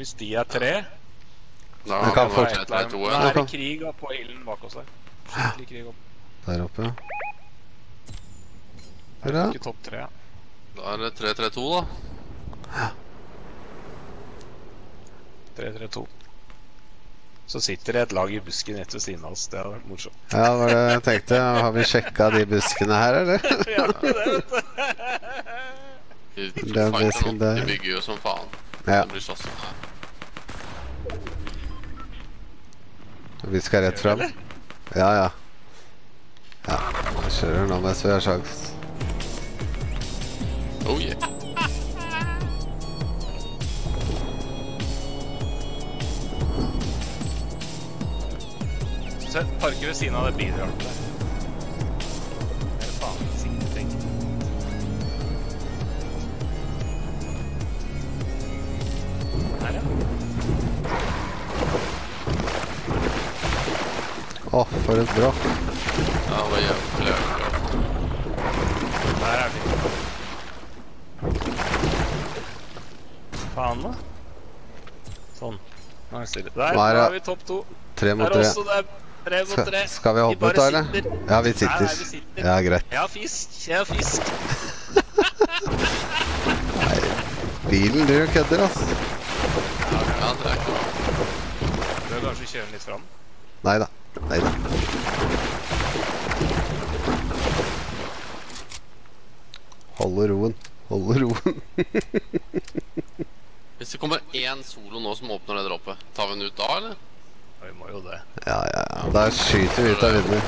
Hvis de er tre Da kan kan folk- det være 3-2, Da er det krig på ilden bak oss her. Skikkelig krig opp. Der oppe, ja. Det er ikke topp tre. Da er det 3-3-2, da. 3-3-2. Så sitter det et lag i busken rett ved siden av oss. Det hadde vært morsomt. Ja, det var det jeg tenkte. Har vi sjekka de buskene her, eller? ja, det vet du. De, de, Den busken der. de bygger jo som faen. Ja. Det blir slåssing. Vi skal rett fram. Ja, ja. Ja, jeg kjører nå mens vi har sjans. Oh yeah. Se, parker ved siden av det bilhjørnet Å, for et bråk. Ja, det var jævlig jævlig. Der er vi. Faen, da. Sånn. Nå er det stille. Der er vi topp to. Tre mot Der tre. også, det er tre mot tre. Skal, skal vi hoppe ut da, eller? Ja, vi sitter. nei, vi sitter. Ja, greit. Jeg har fisk. Jeg har fisk. Nei, Bilen driver og kødder, altså. Ja, det er ikke bra. Bør kanskje kjøre den litt fram. Nei da. Nei da. Holde roen. Holde roen. Hvis det kommer én solo nå som åpner det droppet, tar vi den ut da, eller? Ja, Vi må jo det. Ja, ja, ja. Da skyter vi ut av vinduet.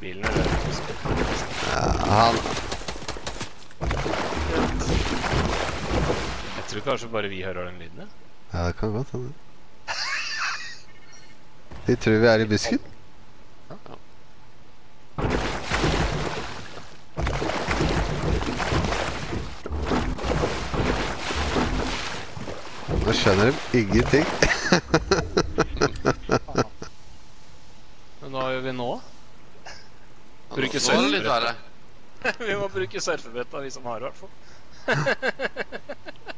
Bilen er rød. Ja, han tror kanskje bare vi hører den lyden. ja. Ja, det kan godt hende. De tror vi er i busken. Nå skjønner de ingenting. Men hva gjør vi nå? Bruke Bruker nå- nå det litt surfebrett. verre. vi må bruke surfebrettet, vi som har i hvert fall.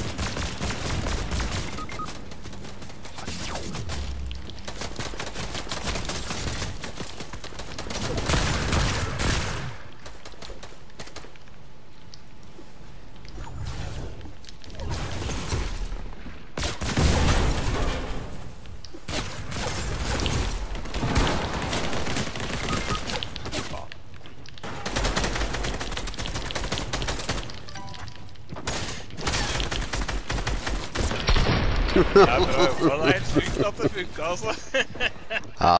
Ja, bra jobba. Det er helt sjukt at det funka, altså.